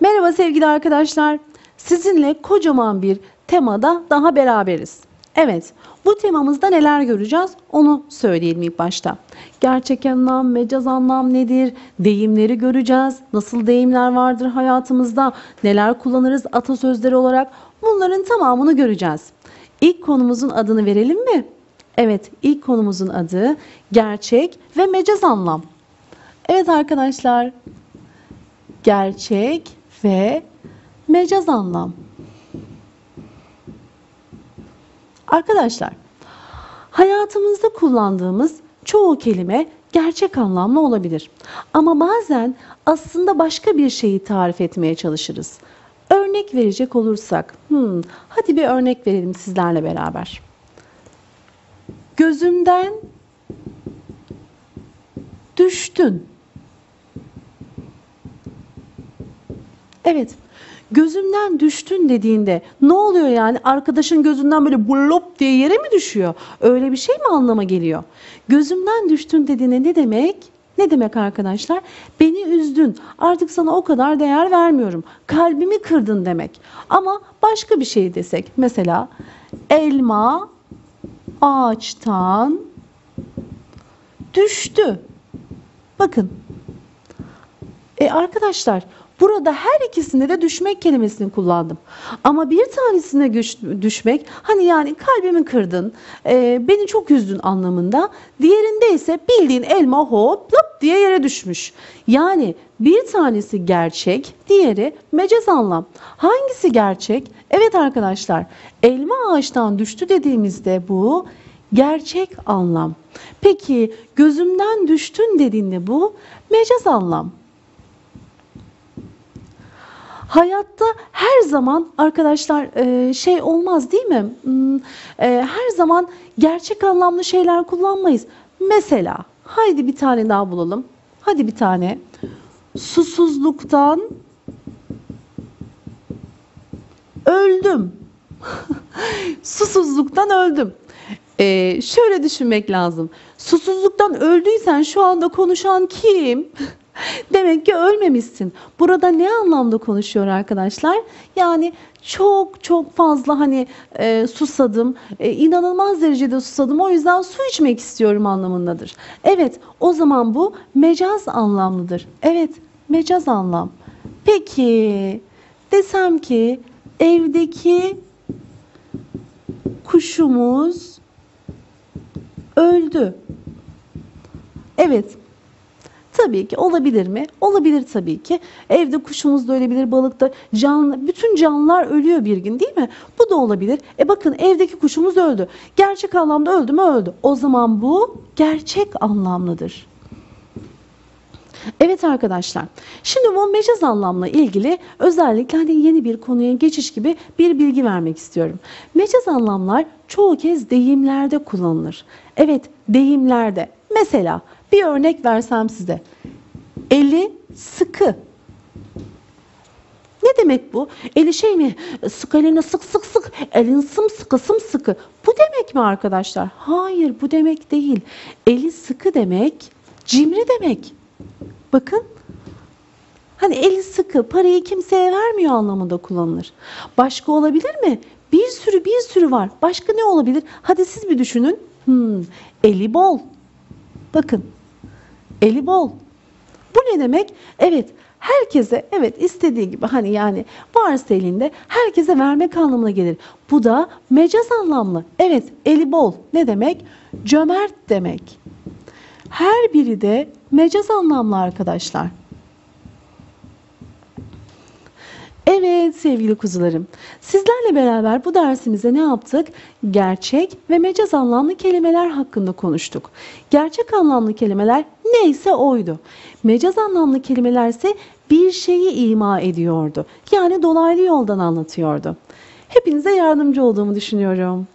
Merhaba sevgili arkadaşlar. Sizinle kocaman bir temada daha beraberiz. Evet, bu temamızda neler göreceğiz onu söyleyelim ilk başta. Gerçek anlam, mecaz anlam nedir? Deyimleri göreceğiz. Nasıl deyimler vardır hayatımızda? Neler kullanırız atasözleri olarak? Bunların tamamını göreceğiz. İlk konumuzun adını verelim mi? Evet, ilk konumuzun adı gerçek ve mecaz anlam. Evet arkadaşlar, gerçek ve mecaz anlam. Arkadaşlar, hayatımızda kullandığımız çoğu kelime gerçek anlamlı olabilir. Ama bazen aslında başka bir şeyi tarif etmeye çalışırız. Örnek verecek olursak, hmm, hadi bir örnek verelim sizlerle beraber. Gözümden düştün. Evet. Gözümden düştün dediğinde ne oluyor yani? Arkadaşın gözünden böyle blop diye yere mi düşüyor? Öyle bir şey mi anlama geliyor? Gözümden düştün dediğinde ne demek? Ne demek arkadaşlar? Beni üzdün. Artık sana o kadar değer vermiyorum. Kalbimi kırdın demek. Ama başka bir şey desek. Mesela elma ağaçtan düştü. Bakın. E arkadaşlar burada her ikisinde de düşmek kelimesini kullandım. Ama bir tanesine düşmek hani yani kalbimi kırdın, e, beni çok üzdün anlamında. Diğerinde ise bildiğin elma hop lop diye yere düşmüş. Yani bir tanesi gerçek, diğeri mecaz anlam. Hangisi gerçek? Evet arkadaşlar elma ağaçtan düştü dediğimizde bu gerçek anlam. Peki gözümden düştün dediğinde bu mecaz anlam. Hayatta her zaman arkadaşlar e, şey olmaz değil mi? Hmm, e, Her zaman gerçek anlamlı şeyler kullanmayız. Mesela haydi bir tane daha bulalım. Hadi bir tane. Susuzluktan öldüm. Susuzluktan öldüm. Ee, şöyle düşünmek lazım. Susuzluktan öldüysen şu anda konuşan kim? Demek ki ölmemişsin. Burada ne anlamda konuşuyor arkadaşlar? Yani çok çok fazla hani e, susadım, e, inanılmaz derecede susadım. O yüzden su içmek istiyorum anlamındadır. Evet, o zaman bu mecaz anlamlıdır. Evet, mecaz anlam. Peki, desem ki evdeki kuşumuz öldü. Evet. Tabii ki olabilir mi? Olabilir tabii ki. Evde kuşumuz da ölebilir, balık da, canlı, bütün canlılar ölüyor bir gün değil mi? Bu da olabilir. E bakın evdeki kuşumuz öldü. Gerçek anlamda öldü mü öldü. O zaman bu gerçek anlamlıdır. Evet arkadaşlar. Şimdi bu mecaz anlamla ilgili özellikle hani yeni bir konuya geçiş gibi bir bilgi vermek istiyorum. Mecaz anlamlar çoğu kez deyimlerde kullanılır. Evet, deyimlerde. Mesela bir örnek versem size. Eli sıkı. Ne demek bu? Eli şey mi? Sık elini sık sık sık. Elin sımsıkı sımsıkı. Bu demek mi arkadaşlar? Hayır bu demek değil. Eli sıkı demek cimri demek. Bakın. Hani eli sıkı, parayı kimseye vermiyor anlamında kullanılır. Başka olabilir mi? Bir sürü bir sürü var. Başka ne olabilir? Hadi siz bir düşünün. Hmm, eli bol. Bakın. Eli bol. Bu ne demek? Evet, herkese evet istediği gibi hani yani varsa elinde herkese vermek anlamına gelir. Bu da mecaz anlamlı. Evet, eli bol. Ne demek? Cömert demek. Her biri de mecaz anlamlı arkadaşlar. Evet sevgili kuzularım. Sizlerle beraber bu dersimize ne yaptık? Gerçek ve mecaz anlamlı kelimeler hakkında konuştuk. Gerçek anlamlı kelimeler neyse oydu. Mecaz anlamlı kelimeler ise bir şeyi ima ediyordu. Yani dolaylı yoldan anlatıyordu. Hepinize yardımcı olduğumu düşünüyorum.